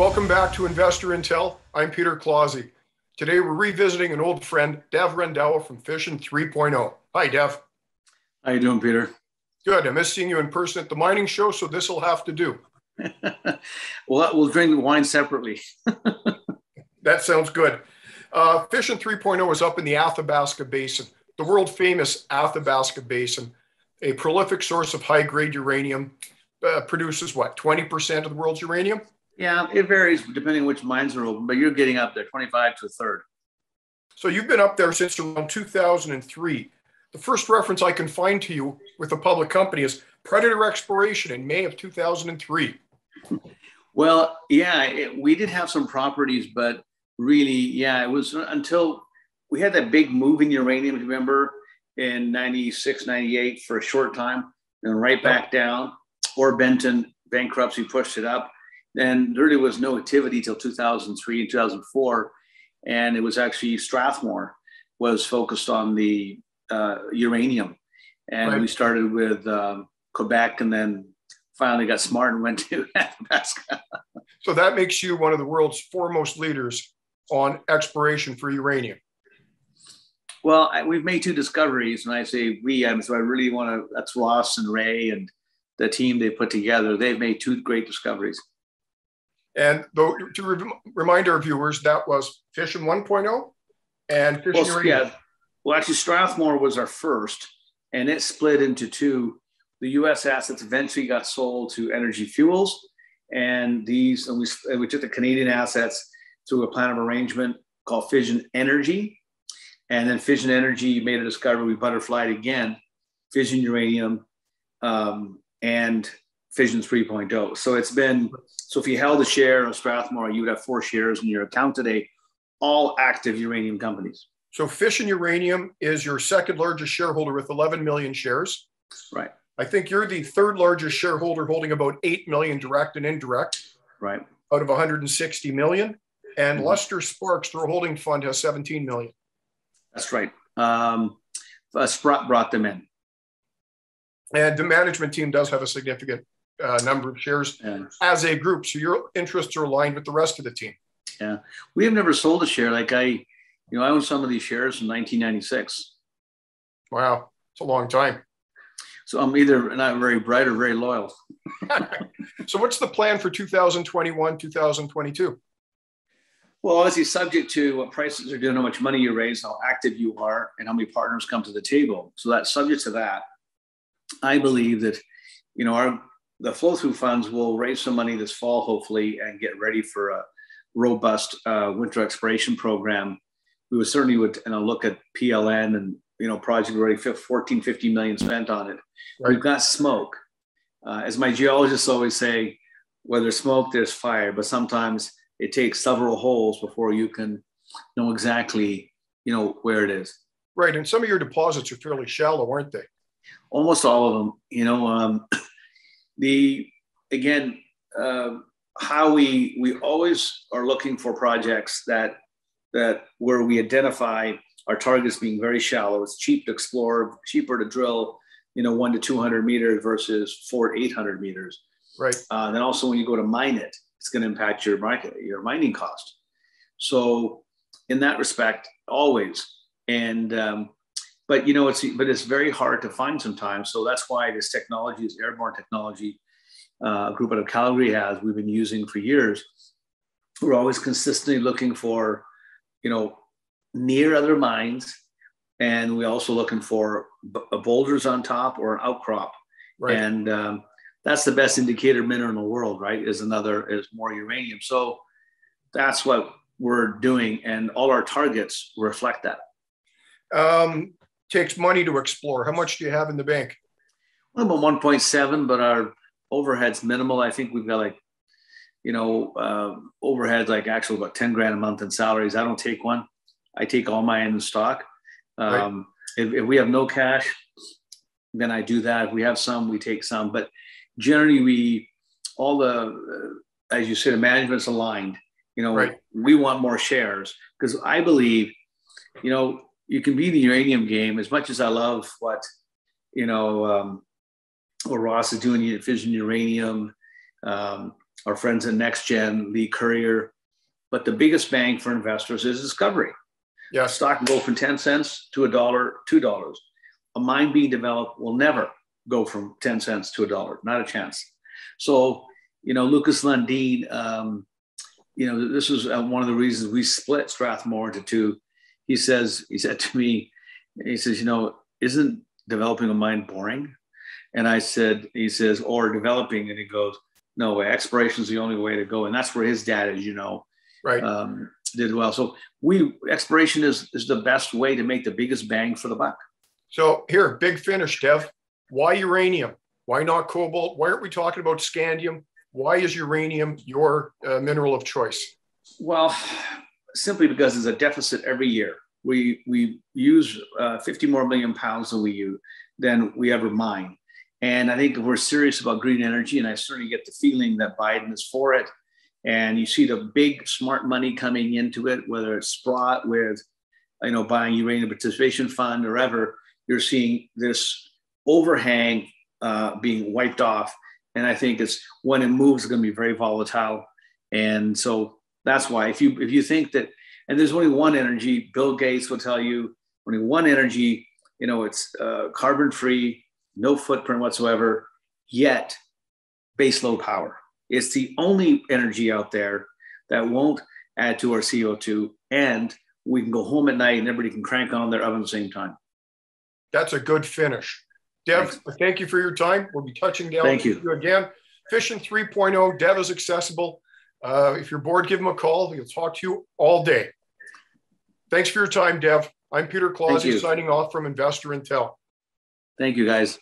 welcome back to Investor Intel. I'm Peter Clausi. Today we're revisiting an old friend, Dev Randhawa from Fission 3.0. Hi, Dev. How you doing, Peter? Good. I miss seeing you in person at the mining show, so this will have to do. well, we'll drink wine separately. that sounds good. Uh, Fission 3.0 is up in the Athabasca Basin, the world famous Athabasca Basin, a prolific source of high grade uranium. Uh, produces what, 20% of the world's uranium? Yeah, it varies depending which mines are open, but you're getting up there 25 to a third. So you've been up there since around 2003. The first reference I can find to you with a public company is Predator Exploration in May of 2003. Well, yeah, it, we did have some properties, but really, yeah, it was until we had that big move in uranium, remember, in 96, 98 for a short time, and right back down. Or Benton bankruptcy pushed it up. And there really was no activity till 2003 and 2004. And it was actually Strathmore was focused on the uh, uranium. And right. we started with um, Quebec and then finally got smart and went to Athabasca. so that makes you one of the world's foremost leaders on exploration for uranium. Well, I, we've made two discoveries, and I say we, and so I really want to. That's Ross and Ray and the team they put together. They've made two great discoveries. And though, to re- remind our viewers, that was Fission 1.0 and Fission well, Yeah. Well, actually, Strathmore was our first, and it split into two. The U.S. assets eventually got sold to Energy Fuels, and these, and we, and we took the Canadian assets through a plan of arrangement called Fission Energy. And then Fission Energy made a discovery. We butterflied again, fission uranium, um, and Fission 3.0. So it's been so if you held a share of Strathmore, you would have four shares in your account today, all active uranium companies. So Fission Uranium is your second largest shareholder with 11 million shares. Right. I think you're the third largest shareholder holding about 8 million direct and indirect. Right. Out of 160 million. And mm-hmm. Luster Sparks, their holding fund, has 17 million. That's right. Um, uh, Sprott brought them in. And the management team does have a significant uh, number of shares yeah. as a group. So your interests are aligned with the rest of the team. Yeah. We have never sold a share. Like I, you know, I own some of these shares in 1996. Wow. It's a long time. So I'm either not very bright or very loyal. so what's the plan for 2021, 2022? Well, obviously, subject to what prices are doing, how much money you raise, how active you are, and how many partners come to the table. So that's subject to that. I believe that, you know, our the flow through funds will raise some money this fall, hopefully, and get ready for a robust uh, winter exploration program. We would certainly would you know, look at PLN and you know project already 14, 50 million spent on it. Right. We've got smoke. Uh, as my geologists always say, where there's smoke, there's fire. But sometimes it takes several holes before you can know exactly you know where it is. Right, and some of your deposits are fairly shallow, aren't they? Almost all of them. You know, um, the again uh, how we we always are looking for projects that that where we identify our targets being very shallow. It's cheap to explore, cheaper to drill, you know, one to two hundred meters versus four to eight hundred meters. Right. Uh, then also when you go to mine it, it's going to impact your market, your mining cost. So in that respect, always. And um, but you know it's but it's very hard to find sometimes. So that's why this technology is airborne technology uh, a group out of calgary has we've been using for years. We're always consistently looking for you know near other mines. And we're also looking for b- boulders on top or an outcrop. Right. and um, that's the best indicator mineral in the world right is another is more uranium. So that's what we're doing. And all our targets reflect that. Um, takes money to explore. How much do you have in the bank? Well, about 1.7, but our overhead's minimal. I think we've got like, you know, uh, overheads like actually about 10 grand a month in salaries. I don't take one. I take all my in stock. Um, right. if, if we have no cash, then I do that. If we have some, we take some. But generally, we all the uh, as you said, the management's aligned. You know, right. we want more shares because I believe, you know, you can be in the uranium game as much as I love what you know um, what Ross is doing in fission uranium. Um, our friends at NextGen, Leigh Curyer. But the biggest bang for investors is discovery. Yeah. Stock can go from 10 cents to a dollar, $2. A mine being developed will never go from 10 cents to a dollar, not a chance. So, you know, Lukas Lundin, um, you know, this was uh, one of the reasons we split Strathmore into two. He says, he said to me, he says, you know, isn't developing a mind boring? And I said, he says, or developing, and he goes, no way, exploration is the only way to go. And that's where his dad, is, you know, right. Um, did well. So we exploration is is the best way to make the biggest bang for the buck. So here, big finish, Dev. Why uranium? Why not cobalt? Why aren't we talking about scandium? Why is uranium your uh, mineral of choice? Well, simply because there's a deficit every year. We we use uh, 50 more million pounds than we use than we ever mine. And I think if we're serious about green energy, and I certainly get the feeling that Biden is for it, and you see the big smart money coming into it, whether it's Sprott with, you know, buying uranium participation fund or ever, you're seeing this overhang uh, being wiped off. And I think it's when it moves, it's going to be very volatile. And so that's why if you if you think that, and there's only one energy, Bill Gates will tell you only one energy, you know, it's uh, carbon free, no footprint whatsoever, yet baseload power. It's the only energy out there that won't add to our CO2. And we can go home at night and everybody can crank on their oven at the same time. That's a good finish. Dev, Thanks. thank you for your time. We'll be touching down thank you. you again. Fission 3.0, Dev is accessible. Uh, if you're bored, give him a call. He'll talk to you all day. Thanks for your time, Dev. I'm Peter Clausi signing off from Investor Intel. Thank you, guys.